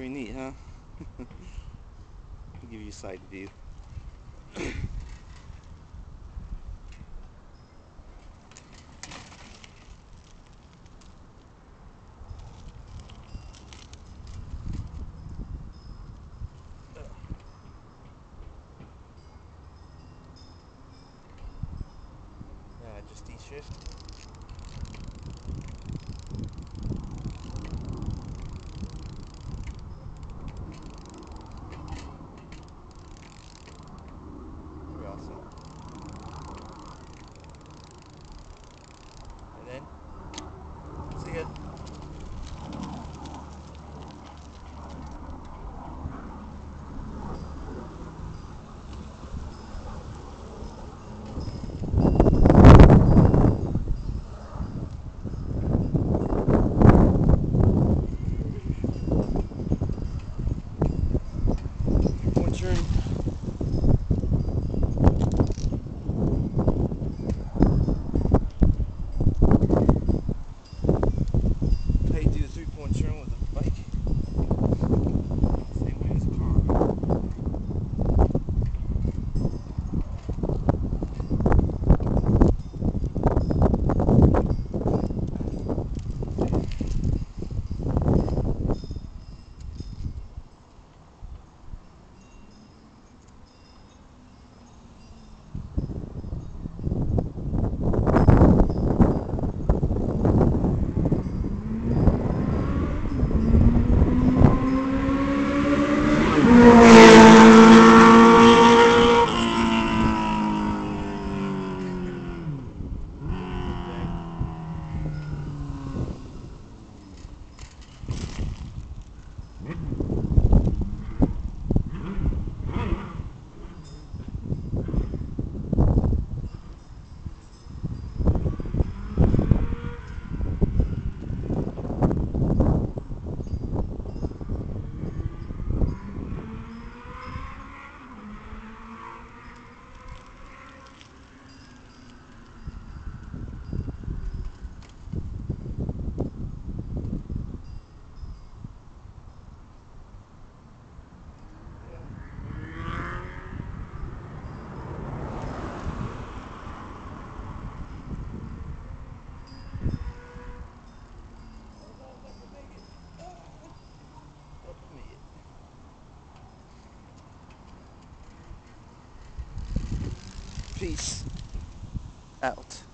Pretty neat, huh? give you a side view. Just D-shift. See One Peace out.